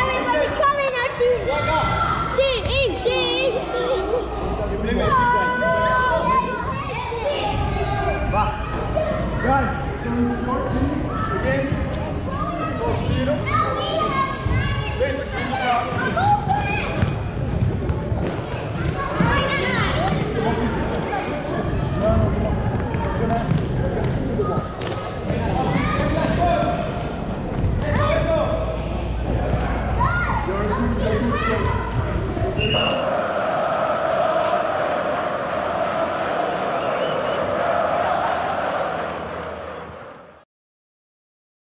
Everybody's coming you. King, king. Guys, can we Thank you.